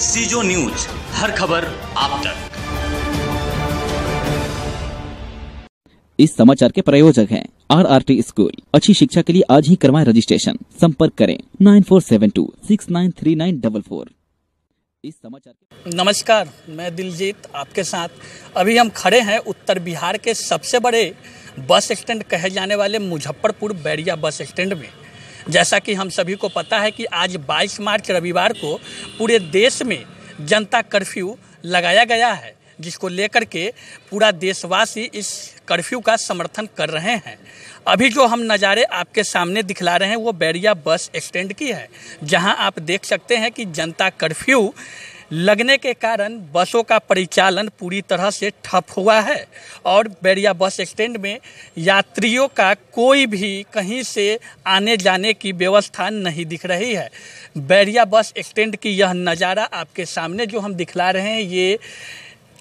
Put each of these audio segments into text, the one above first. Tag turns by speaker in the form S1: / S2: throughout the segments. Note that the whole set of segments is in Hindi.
S1: सीजो न्यूज़ हर खबर आप तक।
S2: इस समाचार के प्रायोजक हैं आर आर टी स्कूल। अच्छी शिक्षा के लिए आज ही करवाएँ रजिस्ट्रेशन। संपर्क करें nine four seven two six nine three nine double four. इस समाचार
S3: नमस्कार मैं दिलजीत आपके साथ। अभी हम खड़े हैं उत्तर बिहार के सबसे बड़े बस स्टैंड कहे जाने वाले मुजफ्फरपुर बैरिया बस स्टैंड में। जैसा कि हम सभी को पता है कि आज 22 मार्च रविवार को पूरे देश में जनता कर्फ्यू लगाया गया है, जिसको लेकर के पूरा देशवासी इस कर्फ्यू का समर्थन कर रहे हैं। अभी जो हम नज़ारे आपके सामने दिखला रहे हैं, वो बैरिया बस स्टैंड की है, जहाँ आप देख सकते हैं कि जनता कर्फ्यू लगने के कारण बसों का परिचालन पूरी तरह से ठप हुआ है और बैरिया बस स्टैंड में यात्रियों का कोई भी कहीं से आने जाने की व्यवस्था नहीं दिख रही है। बैरिया बस स्टैंड की यह नज़ारा आपके सामने जो हम दिखला रहे हैं, ये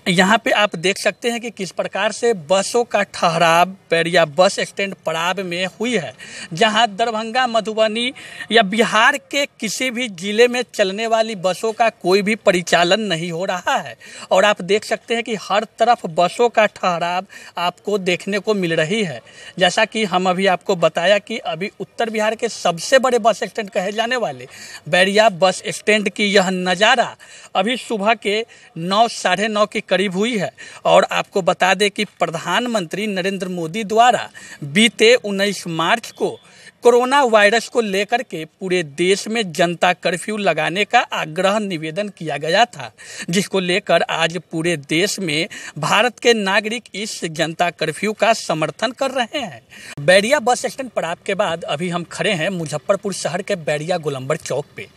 S3: यहाँ पे आप देख सकते हैं कि किस प्रकार से बसों का ठहराव बैरिया बस स्टैंड पड़ाव में हुई है। जहाँ दरभंगा, मधुबनी या बिहार के किसी भी ज़िले में चलने वाली बसों का कोई भी परिचालन नहीं हो रहा है। और आप देख सकते हैं कि हर तरफ़ बसों का ठहराव आपको देखने को मिल रही है। जैसा कि हम अभी आपको बताया कि अभी उत्तर बिहार के सबसे बड़े बस स्टैंड कहे जाने वाले बैरिया बस स्टैंड की यह नज़ारा अभी सुबह के नौ, साढ़े नौ की करीब हुई है। और आपको बता दें कि प्रधानमंत्री नरेंद्र मोदी द्वारा बीते 19 मार्च को कोरोना वायरस को लेकर के पूरे देश में जनता कर्फ्यू लगाने का आग्रह निवेदन किया गया था, जिसको लेकर आज पूरे देश में भारत के नागरिक इस जनता कर्फ्यू का समर्थन कर रहे हैं। बैरिया बस स्टैंड पड़ाव के बाद अभी हम खड़े हैं मुजफ्फरपुर शहर के बैरिया गोलम्बर चौक पे,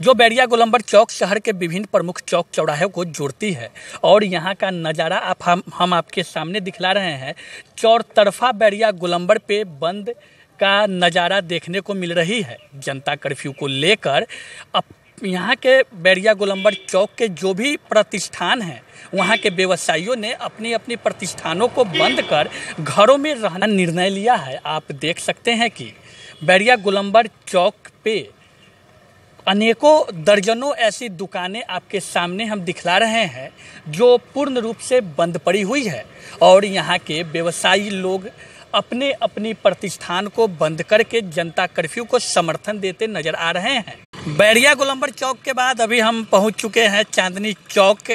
S3: जो बैरिया गोलंबर चौक शहर के विभिन्न प्रमुख चौक चौराहे को जोड़ती है और यहाँ का नज़ारा आप हम हम आपके सामने दिखला रहे हैं। चौरतरफा बैरिया गोलंबर पे बंद का नज़ारा देखने को मिल रही है। जनता कर्फ्यू को लेकर अब यहाँ के बैरिया गोलंबर चौक के जो भी प्रतिष्ठान हैं, वहाँ के व्यवसायियों ने अपनी अपनी प्रतिष्ठानों को बंद कर घरों में रहना निर्णय लिया है। आप देख सकते हैं कि बैरिया गोलंबर चौक पे अनेकों दर्जनों ऐसी दुकानें आपके सामने हम दिखला रहे हैं, जो पूर्ण रूप से बंद पड़ी हुई है। और यहाँ के व्यवसायी लोग अपने अपनी प्रतिष्ठान को बंद करके जनता कर्फ्यू को समर्थन देते नज़र आ रहे हैं। बैरिया गोलम्बर चौक के बाद अभी हम पहुँच चुके हैं चांदनी चौक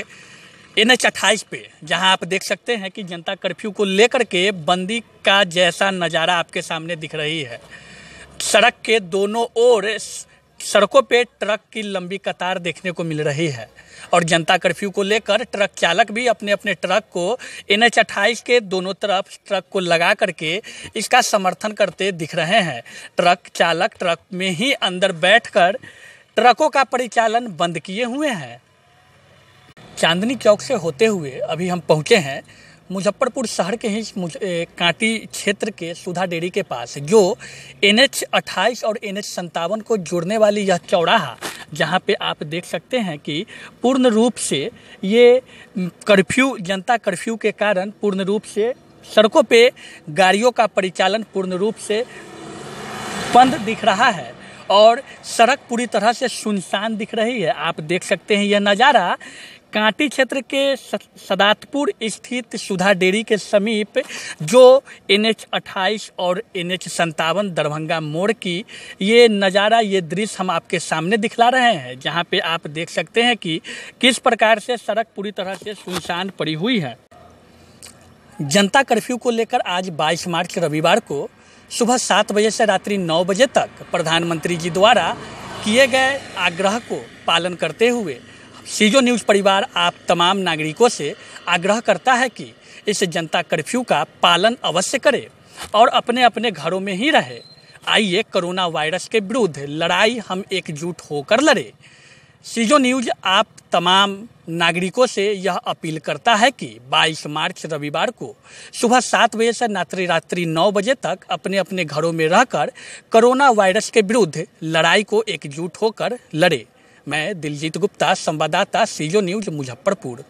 S3: एन एच अट्ठाईस पे, जहाँ आप देख सकते हैं कि जनता कर्फ्यू को लेकर के बंदी का जैसा नज़ारा आपके सामने दिख रही है। सड़क के दोनों ओर सड़कों पे ट्रक की लंबी कतार देखने को मिल रही है और जनता कर्फ्यू को लेकर ट्रक चालक भी अपने अपने ट्रक को एन एच के दोनों तरफ़ ट्रक को लगा करके इसका समर्थन करते दिख रहे हैं। ट्रक चालक ट्रक में ही अंदर बैठकर ट्रकों का परिचालन बंद किए हुए हैं। चांदनी चौक से होते हुए अभी हम पहुँचे हैं। मुजफ्फरपुर शहर के ही कांटी क्षेत्र के सुधा डेयरी के पास जो एन एच अट्ठाईस और एन एच संतावन को जोड़ने वाली यह चौराहा, जहाँ पे आप देख सकते हैं कि पूर्ण रूप से ये कर्फ्यू, जनता कर्फ्यू के कारण पूर्ण रूप से सड़कों पे गाड़ियों का परिचालन पूर्ण रूप से बंद दिख रहा है। और सड़क पूरी तरह से सुनसान दिख रही है। आप देख सकते हैं यह नज़ारा कांटी क्षेत्र के सदातपुर स्थित सुधा डेयरी के समीप, जो एन एच अट्ठाईस और एन एच संतावन दरभंगा मोड़ की ये नज़ारा, ये दृश्य हम आपके सामने दिखला रहे हैं, जहाँ पे आप देख सकते हैं कि किस प्रकार से सड़क पूरी तरह से सुनसान पड़ी हुई है। जनता कर्फ्यू को लेकर आज 22 मार्च रविवार को सुबह सात बजे से रात्रि नौ बजे तक प्रधानमंत्री जी द्वारा किए गए आग्रह को पालन करते हुए सीजो न्यूज़ परिवार आप तमाम नागरिकों से आग्रह करता है कि इस जनता कर्फ्यू का पालन अवश्य करें और अपने अपने घरों में ही रहे। आइए कोरोना वायरस के विरुद्ध लड़ाई हम एकजुट होकर लड़े। सीजो न्यूज़ आप तमाम नागरिकों से यह अपील करता है कि 22 मार्च रविवार को सुबह सात बजे से रात्रि रात्रि नौ बजे तक अपने अपने घरों में रहकर कोरोना वायरस के विरुद्ध लड़ाई को एकजुट होकर लड़े। मैं दिलजीत गुप्ता, संवाददाता, सीजो न्यूज़, मुजफ्फरपुर।